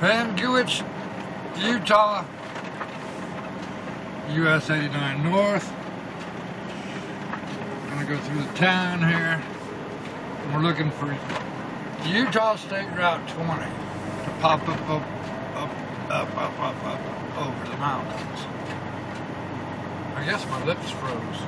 Panguitch, Utah, US 89 North. Gonna go through the town here. We're looking for Utah State Route 20 to pop up, up, up, up, up, up, up over the mountains. I guess my lips froze.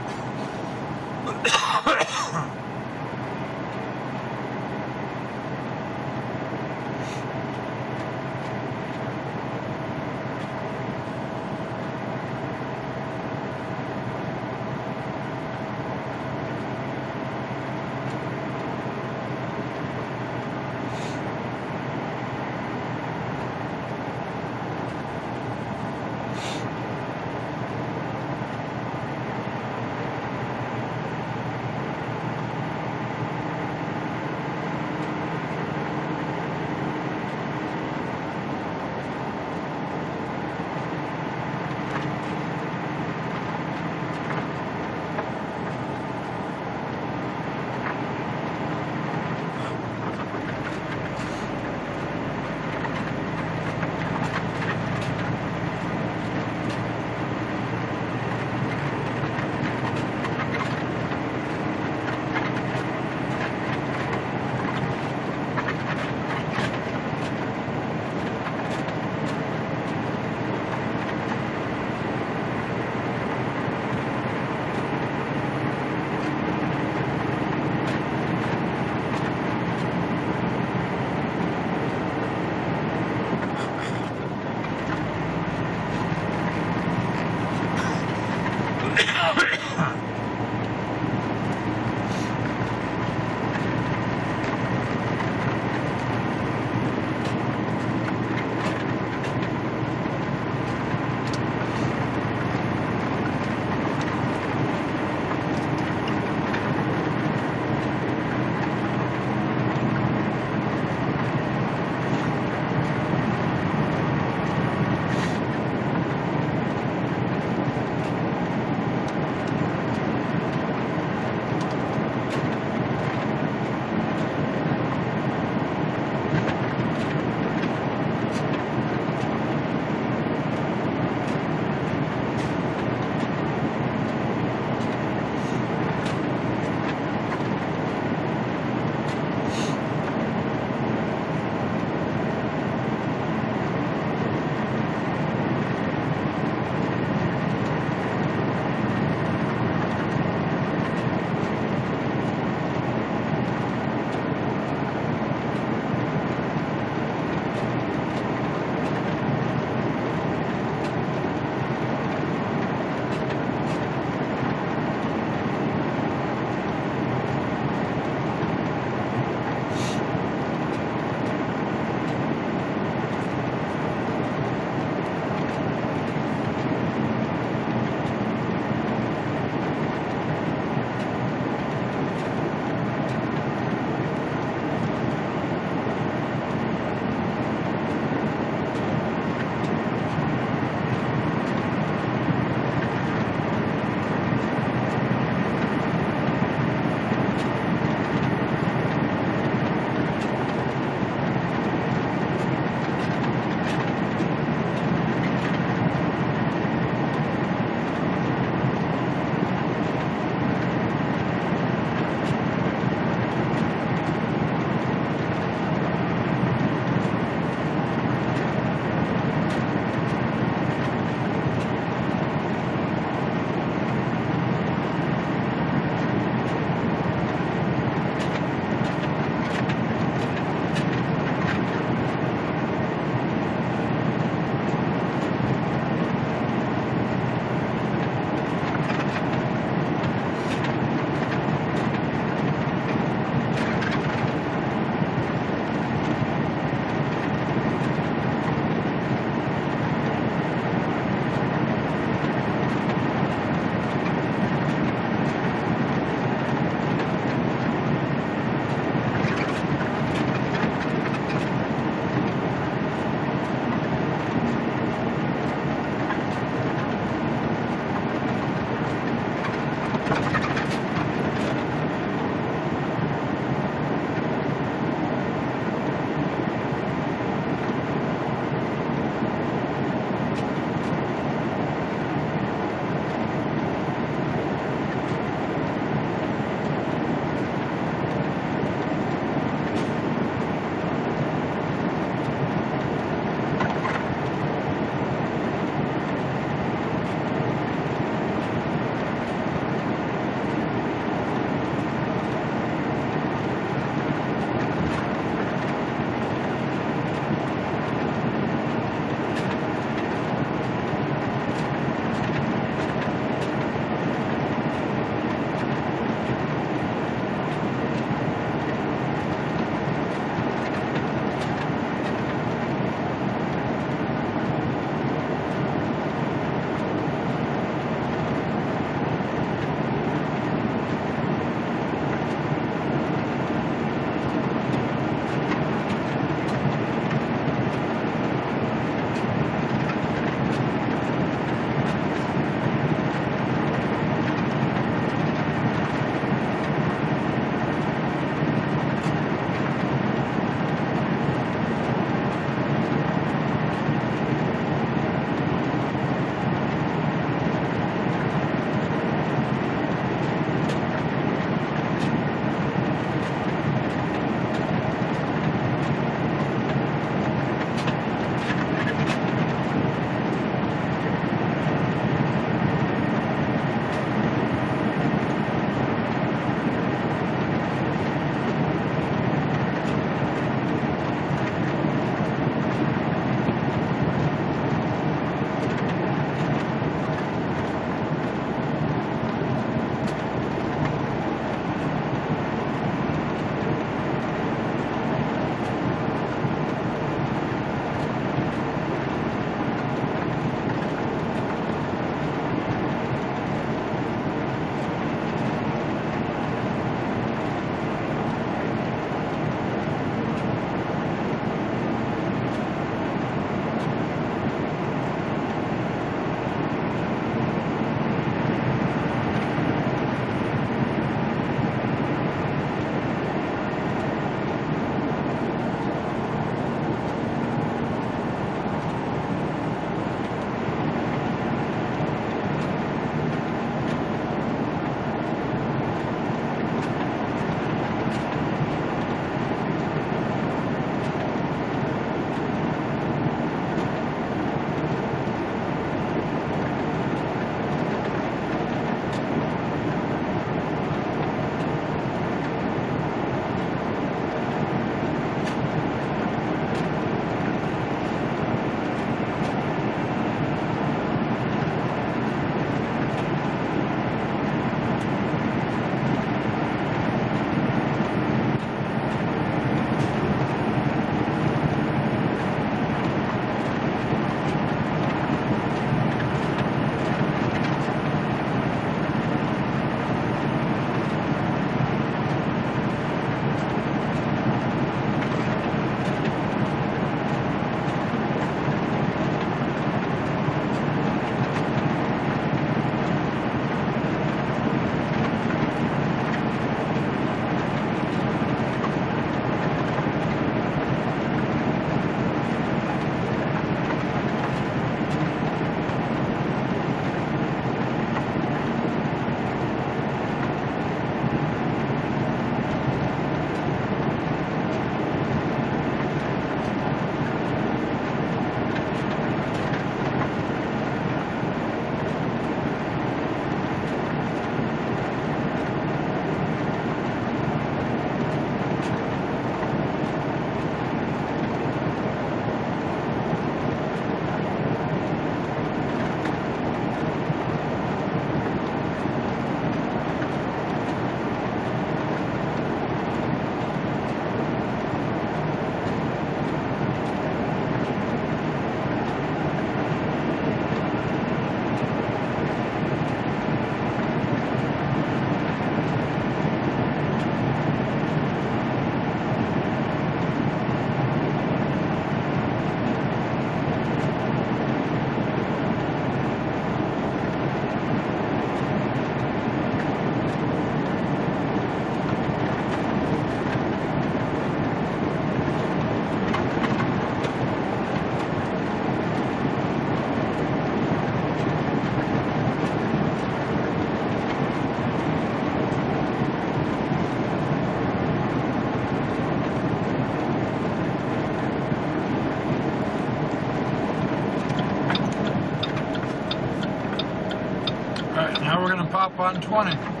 On 20.